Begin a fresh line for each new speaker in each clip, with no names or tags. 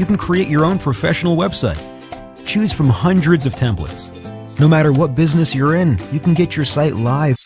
you can create your own professional website. Choose from hundreds of templates. No matter what business you're in, you can get your site live.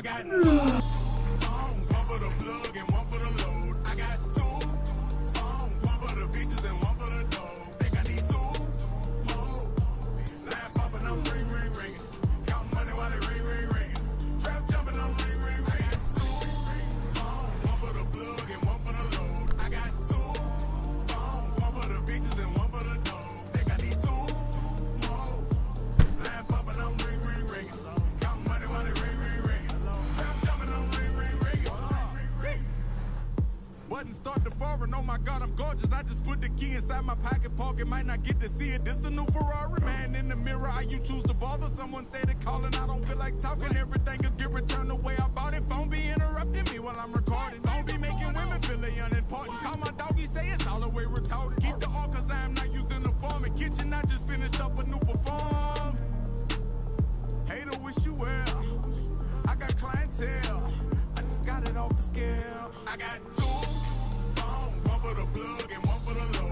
I got Button start to foreign, oh my god, I'm gorgeous. I just put the key inside my pocket pocket, might not get to see it. This a new Ferrari, man in the mirror. How you choose to bother? Someone stated calling, I don't feel like talking. Everything could get returned the way I bought it. Phone be interrupting me while I'm recording. Phone be making women feel they unimportant. Call my doggy, say it's all the way retarded. Keep the all cause I am not using the form. In kitchen, I just finished up a new perform. Hater wish you well. I got clientele. I just got it off the scale. I got two for the plug and one for the load.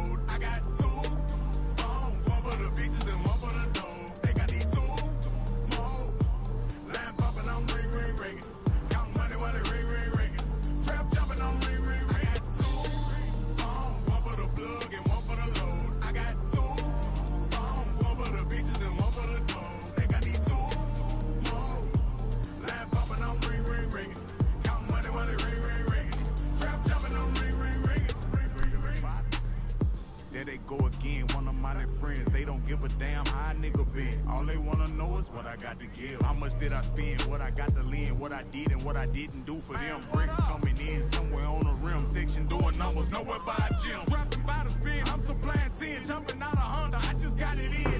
Again, one of my little friends. They don't give a damn how a nigga been. All they wanna know is what I got to give. How much did I spend? What I got to lend? What I did and what I didn't do for them. Bricks coming in somewhere on the rim section, doing numbers nowhere by a gym. Dropping by the spin, I'm supplying 10, jumping out a Honda. I just got it in.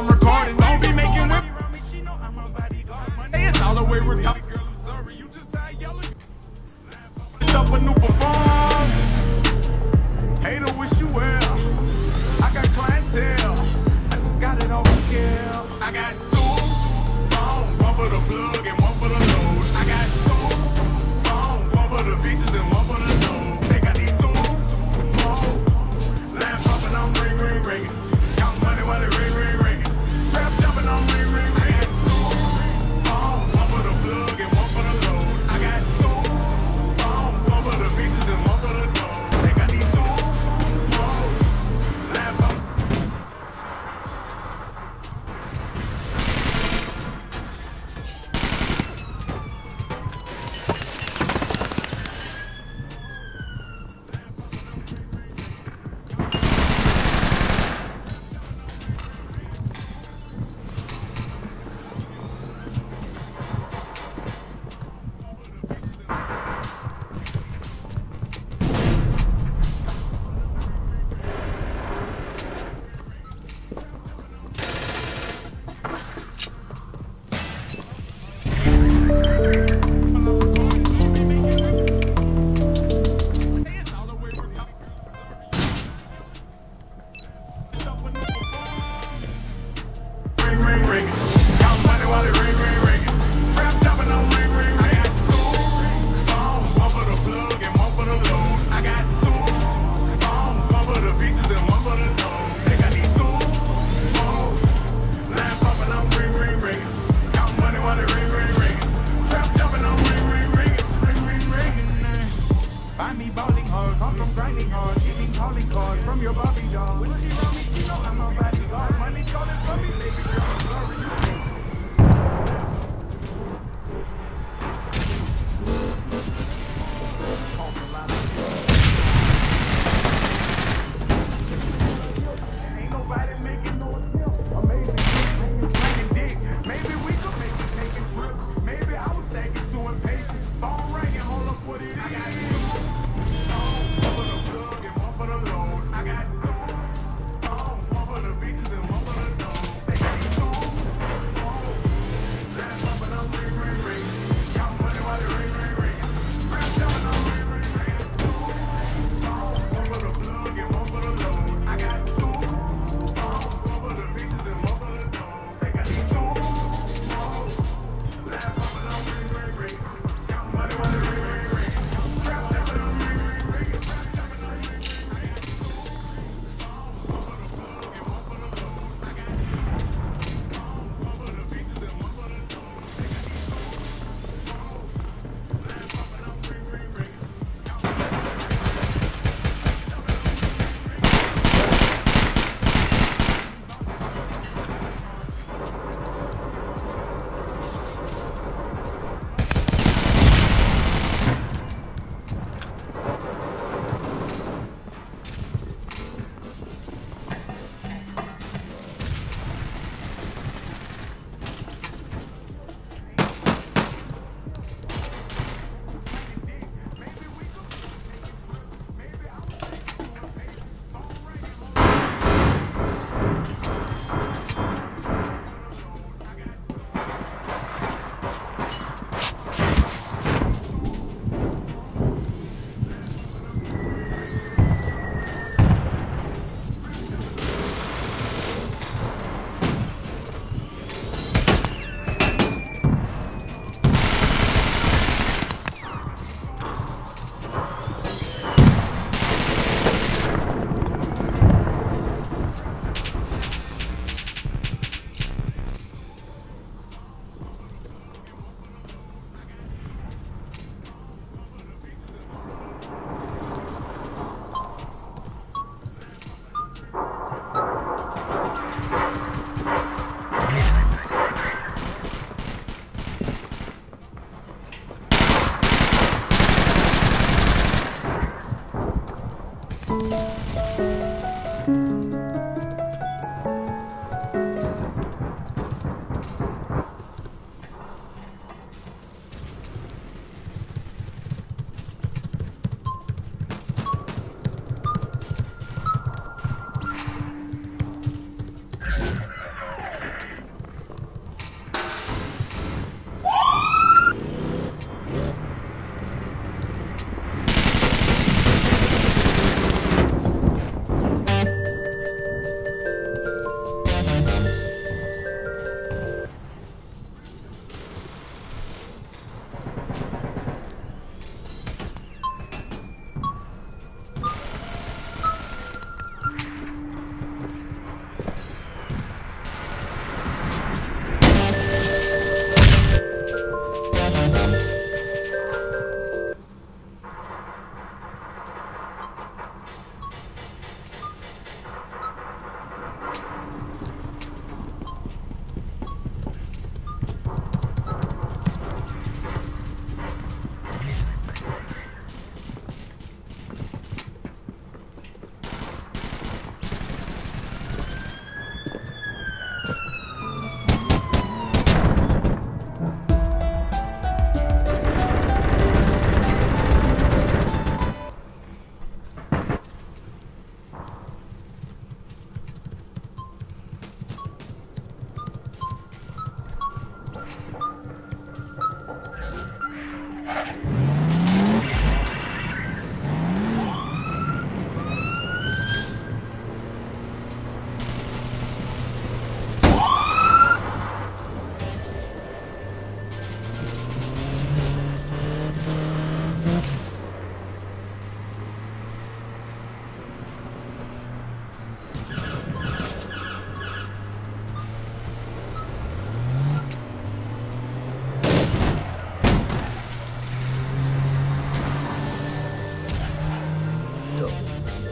I'm recording. find me balling hard, come from grinding hard, getting calling cards from your Bobby dog. When she wrong me, you know I'm a bodyguard. Money calling from me, baby. momento.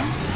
Huh?